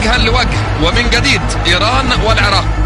وجها لوجه ومن جديد إيران والعراق.